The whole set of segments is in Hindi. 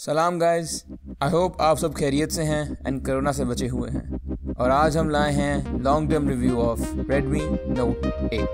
सलाम गाइस। आई होप आप सब खैरियत से हैं एंड कोरोना से बचे हुए हैं। और आज हम लाए हैं long term review of Redmi note 8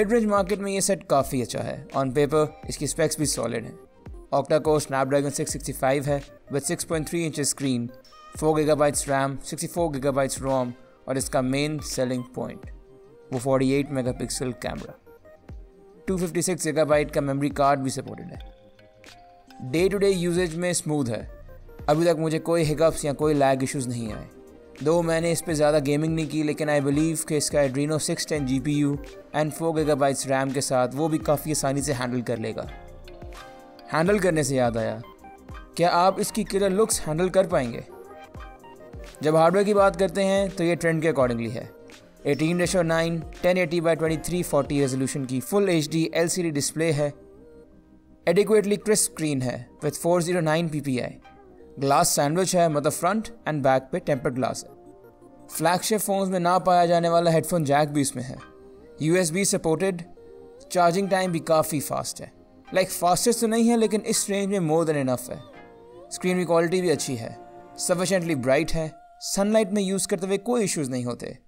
mid range market में ये सेट काफ़ी अच्छा है। ऑन पेपर इसकी स्पेक्स भी सॉलिड हैं। ऑक्टा को स्नैपड्रैगन 665 है with 6.3 inch screen 4 gigabytes RAM sixty 64 gigabytes ROM और इसका मेन सेलिंग पॉइंट वो 48 megapixel camera two fifty 256 gigabyte का मेमोरी कार्ड भी सपोर्टेड है। डे टू डे यूजेज में स्मूथ है। अभी तक मुझे कोई हिकअप्स या कोई लैग इश्यूज़ नहीं आए। दो, मैंने इस पर ज़्यादा गेमिंग नहीं की, लेकिन आई बिलीव कि इसका Adreno six ten G P U and four gigabytes RAM के साथ वो भी काफ़ी आसानी से हैंडल कर लेगा। हैंडल करने से याद आया। क्या आप इसकी किलर लुक्स हैंडल कर पाएँगे? जब हार्डवेयर की बात करते हैं तो ये ट्रेंड के अकॉर्डिंगली है। Eighteen ratio nine ten eighty by twenty three forty resolution की full H D L C D display है। एडिक्वेटली क्रिस्प स्क्रीन है with four zero nine P P I glass sandwich है मतलब फ्रंट एंड बैक पे टेम्पर्ड ग्लास है। फ्लैगशिप फोन्स में ना पाया जाने वाला हेडफोन जैक भी इसमें है। U S B supported charging time भी काफ़ी फास्ट है। लाइक like, फास्टेस्ट तो नहीं है लेकिन इस रेंज में मोर देन इनफ है। स्क्रीन की क्वालिटी भी अच्छी है। सफिशेंटली ब्राइट है। सनलाइट में यूज़ करते हुए कोई इश्यूज़ नहीं होते।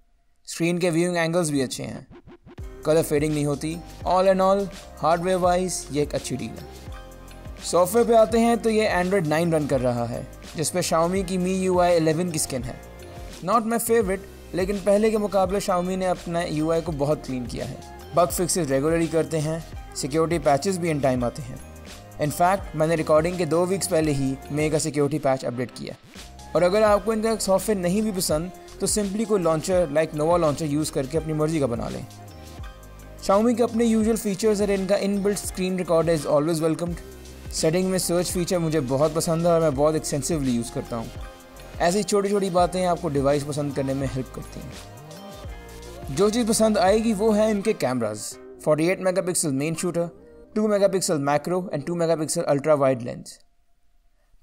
स्क्रीन के व्यूइंग एंगल्स भी अच्छे हैं। कलर फेडिंग नहीं होती। All and all hardware wise ये एक अच्छी डील है। सॉफ्टवेयर पे आते हैं तो ये एंड्रॉयड 9 रन कर रहा है जिस पे शाओमी की मी यू आई एलेवन की स्किन है। नॉट माई फेवरेट लेकिन पहले के मुकाबले शाओमी ने अपना यू आई को बहुत क्लीन किया है। बग फिक्सेस रेगुलरली करते हैं सिक्योरिटी पैचेस भी इन टाइम आते हैं। इनफैक्ट मैंने रिकॉर्डिंग के दो वीक्स पहले ही मे का सिक्योरिटी पैच अपडेट किया। और अगर आपको इनका सॉफ्टवेयर नहीं भी पसंद तो सिंपली कोई launcher like Nova launcher use करके अपनी मर्ज़ी का बना लें। शाओमी के अपने यूजुअल फीचर्स और इनका in built screen record is always welcomed setting में सर्च फीचर मुझे बहुत पसंद है और मैं बहुत एक्सटेंसिवली यूज़ करता हूँ। ऐसी छोटी छोटी बातें आपको डिवाइस पसंद करने में हेल्प करती हैं। जो चीज़ पसंद आएगी वो है इनके cameras 48 megapixel main shooter 2 megapixel macro and 2 megapixel ultra wide lens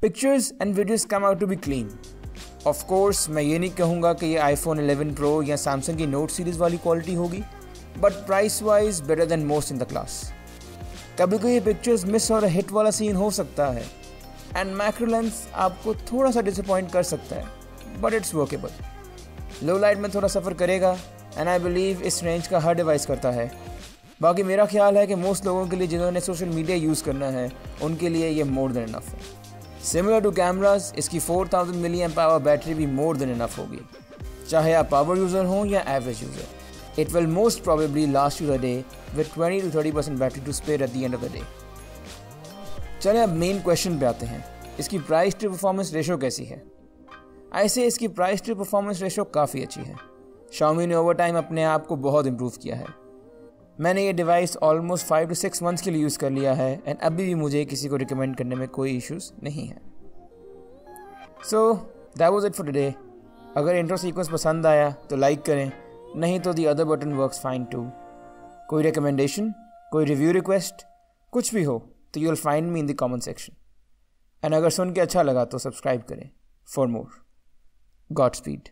pictures and videos come out to be clean of course मैं ये नहीं कहूँगा कि ये आईफोन 11 प्रो या सैमसंग की नोट सीरीज़ वाली क्वालिटी होगी but price wise better than most in the class कभी कभी पिक्चर्स मिस और हिट वाला सीन हो सकता है। एंड मैक्रो लेंस आपको थोड़ा सा डिसअपॉइंट कर सकता है but it's workable low light में थोड़ा सफ़र करेगा एंड आई बिलीव इस रेंज का हर डिवाइस करता है। बाकी मेरा ख्याल है कि मोस्ट लोगों के लिए जिन्होंने सोशल मीडिया यूज़ करना है, उनके लिए ये मोर देन इनफ है। सिमिलर टू कैमराज इसकी 4000 मिली एम पावर बैटरी भी मोर देन इनफ होगी। चाहे आप पावर यूज़र हों या average user It will most probably last you the day with 20 to 30% battery to spare at the end of the day. चलें अब मेन क्वेश्चन पे आते हैं। इसकी प्राइस टू परफॉर्मेंस रेशो कैसी है? ऐसे इसकी प्राइस टू परफॉर्मेंस रेशो काफ़ी अच्छी है। शाओमी ने ओवर टाइम अपने आप को बहुत इम्प्रूव किया है। मैंने ये device almost five to six months के लिए यूज़ कर लिया है एंड अभी भी मुझे किसी को रिकमेंड करने में कोई इश्यूज़ नहीं है। So that was it for today अगर इंट्रो सीक्वेंस पसंद आया तो लाइक करें। नहीं तो the other button work fine too कोई रिकमेंडेशन कोई रिव्यू रिक्वेस्ट कुछ भी हो तो you will find me in the comment section and अगर सुन के अच्छा लगा तो सब्सक्राइब करें. For more God speed